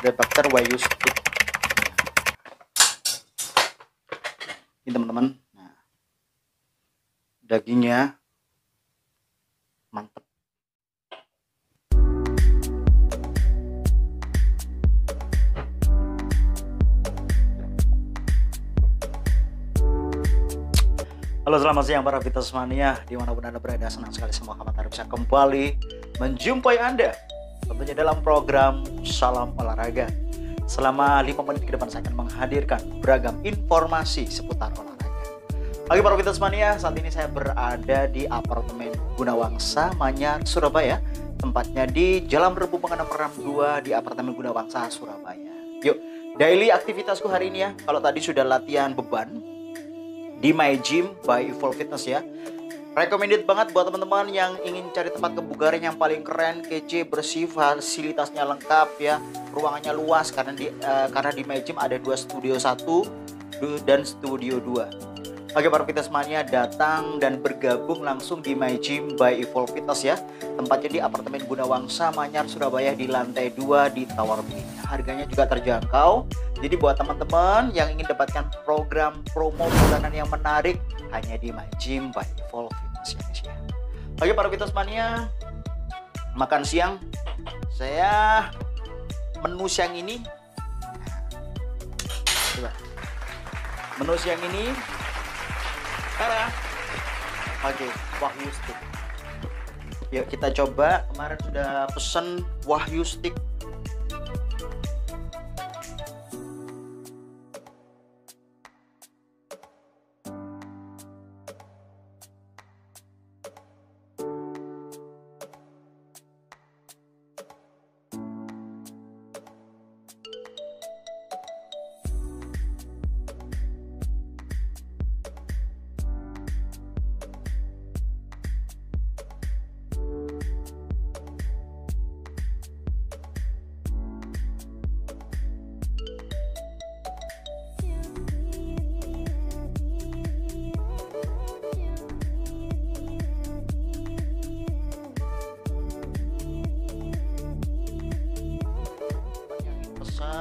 the factor why you stick ini teman-teman. Nah, dagingnya mantep. Halo selamat siang para Vitas Mania. Di mana pun anda berada senang sekali semua kawan bisa kembali Menjumpai anda Tentunya dalam program Salam Olahraga. Selama 5 menit ke depan saya akan menghadirkan Beragam informasi seputar olahraga. Pagi para Vitas Mania Saat ini saya berada di apartemen Gunawangsa Manyar, Surabaya. Tempatnya di Jalan Rebu Pengenam Peram 2 Di apartemen Gunawangsa, Surabaya. Yuk, daily aktivitasku hari ini ya. Kalau tadi sudah latihan beban di My Gym by Evolve Fitness ya. Recommended banget buat teman-teman yang ingin cari tempat kebugaran yang paling keren, kece, bersih, fasilitasnya lengkap ya, ruangannya luas karena di uh, karena di Gym ada dua studio satu dan studio 2. Oke para fitness mania datang dan bergabung langsung di My Gym by Evolve Fitness ya. Tempatnya di apartemen Gunawangsa Manyar Surabaya di lantai 2 di Tower B. Harganya juga terjangkau. Jadi buat teman-teman yang ingin dapatkan program promo bulanan yang menarik hanya di My Gym by Evolve Fitness ya. Oke para fitness mania makan siang. Saya menu siang ini. Coba. Menu siang ini. Sekarang oke wahyu stick. Yuk kita coba. Kemarin sudah pesen wahyu stick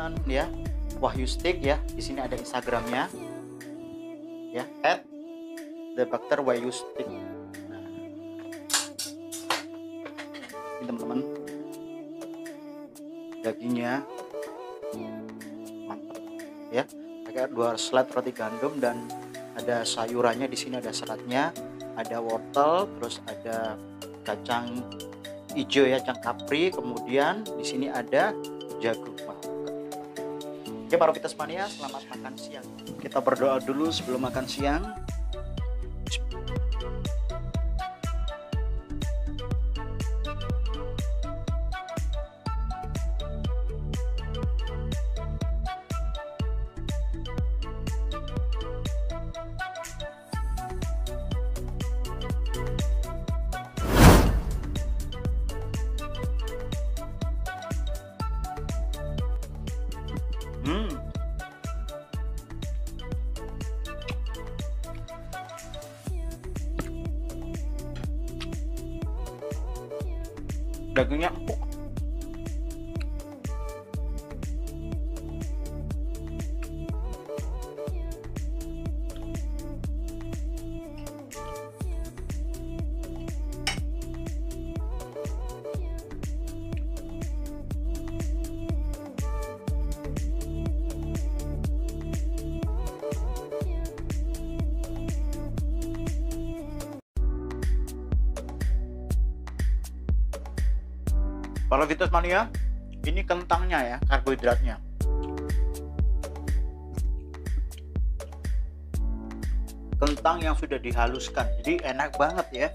pesan ya. Wahyu Stick ya. Di sini ada Instagramnya. Ya at the Bakter Wahyu Stick. Nah, ini teman-teman. Dagingnya. Mantap. Ya pakai dua slide roti gandum dan ada sayurannya. Di sini ada seratnya ada wortel terus ada kacang hijau ya kacang kapri. Kemudian di sini ada jagung Oke para Vitas Mania, selamat makan siang. Kita berdoa dulu sebelum makan siang. Hmm. Dagingnya empuk. Para Vitas Mania, ini kentangnya ya, karbohidratnya. Kentang yang sudah dihaluskan, jadi enak banget ya.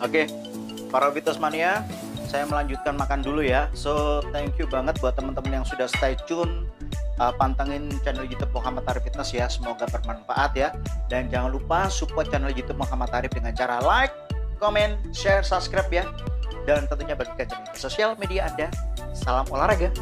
Oke, para Vitas Mania, saya melanjutkan makan dulu ya. So, thank you banget buat teman-teman yang sudah stay tune uh, pantengin channel YouTube Muhammad Arif Fitness ya. Semoga bermanfaat ya. Dan jangan lupa support channel YouTube Muhammad Arif dengan cara like, comment, share, subscribe ya. Dan tentunya bagikan ke sosial media Anda. Salam olahraga.